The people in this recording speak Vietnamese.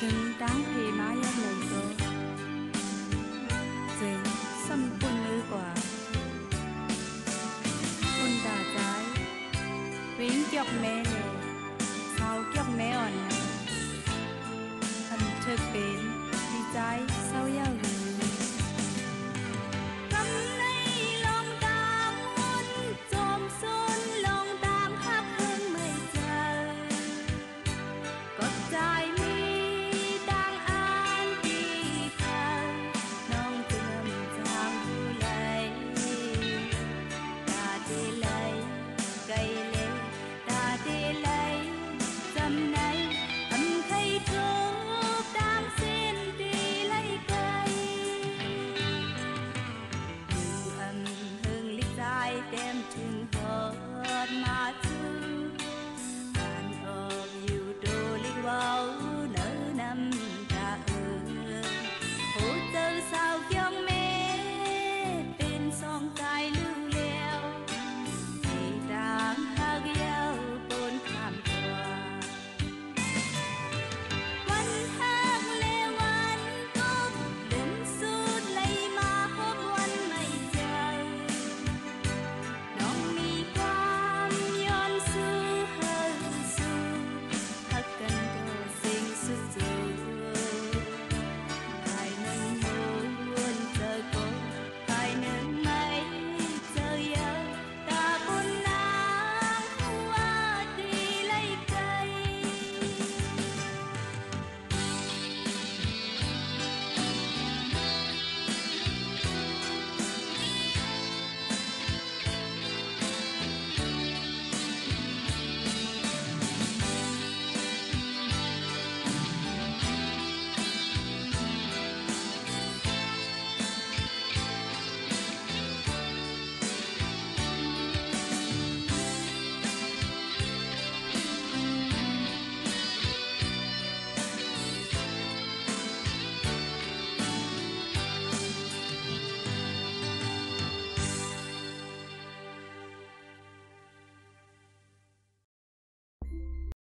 từng đáng thì má yên lời cơ Dình xâm quân nữ quả. Quân đà trái. Vĩnh chọc mẹ nè Sao chọc mẹ ổn Hầm thực bến Đi trái. Sao yêu